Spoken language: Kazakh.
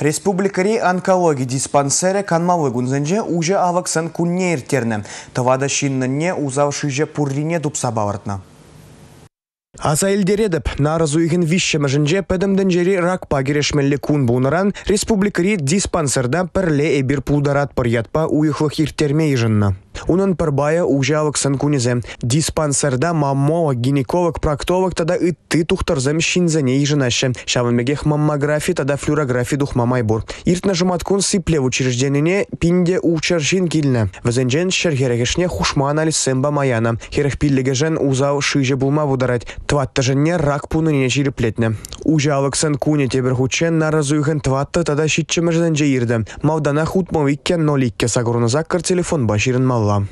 Республикари онкология диспансере канмалы гунзенже уже аваксан кунне иртерні. Тывада шинніне узав шыже пуррине дупса бавартна. Аса елдередіп, наразу үйген вишшеміжінже пәдімдің жері рак пагерешмелі күн бұныран республикари диспансерда пірле эбір пулдарат пыр ятпа уйықлық иртерме ежінна. Унын пырбая ужалык санкунизе. Диспансерда маммолог, гинеколог, проктолог тада ытты тухтарзам шинзане ижинаще. Шавымегех маммография тада флюорография духма бур. Иртна жуматкун сыпле учрежденине пинде учаршин килне. Вазенжен шергерегешне хушма анализ сэмба маяна. Херех пиллегежен узал шиже булма вударать. Тваттаженне рак пуныне чириплетне. Ужалык санкуне тебер хучен наразуйген тватта тада шитчемежден жейирде. Мавдана хутмовикке ноликке сагурназаккар телефон баширын малла.